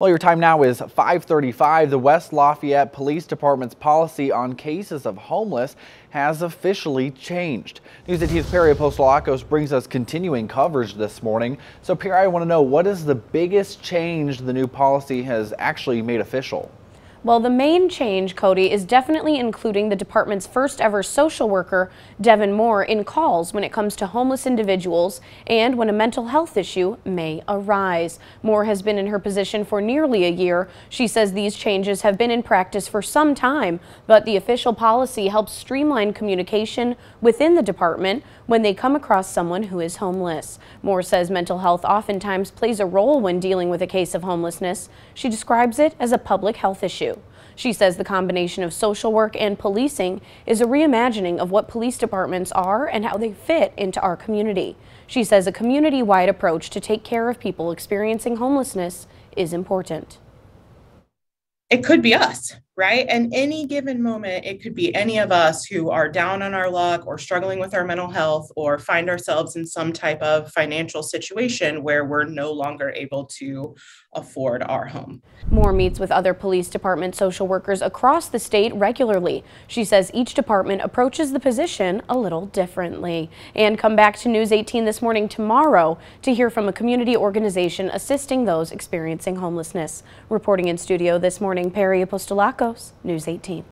Well, your time now is 535. The West Lafayette Police Department's policy on cases of homeless has officially changed. News 18's Perry Apostolakos brings us continuing coverage this morning. So Perry, I want to know what is the biggest change the new policy has actually made official? Well, the main change, Cody, is definitely including the department's first ever social worker, Devin Moore, in calls when it comes to homeless individuals and when a mental health issue may arise. Moore has been in her position for nearly a year. She says these changes have been in practice for some time, but the official policy helps streamline communication within the department when they come across someone who is homeless. Moore says mental health oftentimes plays a role when dealing with a case of homelessness. She describes it as a public health issue. She says the combination of social work and policing is a reimagining of what police departments are and how they fit into our community. She says a community-wide approach to take care of people experiencing homelessness is important. It could be us, right? And any given moment, it could be any of us who are down on our luck or struggling with our mental health or find ourselves in some type of financial situation where we're no longer able to afford our home. Moore meets with other police department social workers across the state regularly. She says each department approaches the position a little differently. And come back to News 18 this morning tomorrow to hear from a community organization assisting those experiencing homelessness. Reporting in studio this morning, Perry News 18.